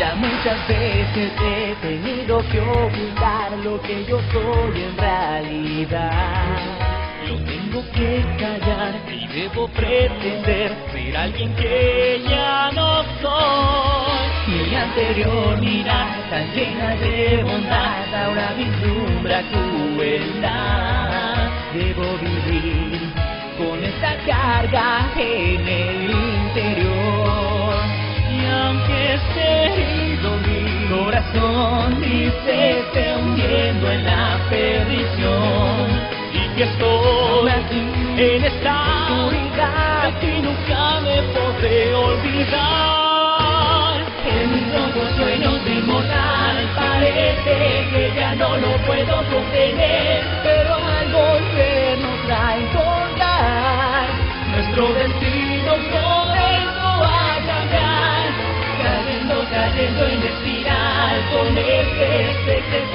Ya muchas veces he tenido que ocultar lo que yo soy en realidad. Lo tengo que callar y debo pretender ser alguien que ya no soy. Mi anterior mirada tan llena de bondad ahora vislumbra crueldad. Debo vivir con esta carga en el se esté hundiendo en la perdición, y que estoy en esta oscuridad y nunca me podré olvidar. En mis ojos sueños de inmortal parece que ya no lo puedo contener, pero al volvernos a encontrar, nuestro destino comenzó a cambiar, cayendo, cayendo en espiral con él. make big